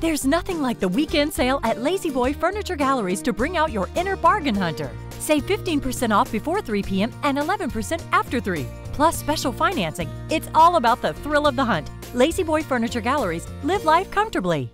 There's nothing like the weekend sale at La-Z-Boy Furniture Galleries to bring out your inner bargain hunter. Save 15% off before 3 p.m. and 11% after 3. Plus special financing. It's all about the thrill of the hunt. La-Z-Boy Furniture Galleries. Live life comfortably.